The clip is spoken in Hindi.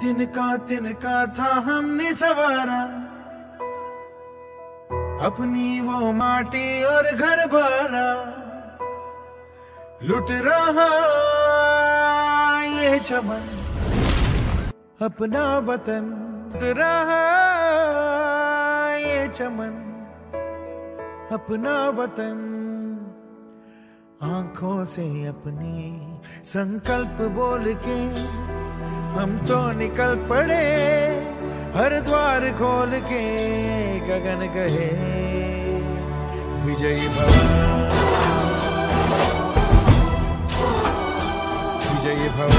तिनका तिनका था हमने सवारा। अपनी वो माटी और घर बारा। लुट रहा ये चमन। अपना वतन लुट रहा ये चमन। अपना वतन आँखों से अपनी संकल्प बोल के हम तो निकल पड़े हर द्वार खोल के गगन गए विजय भव विजय भव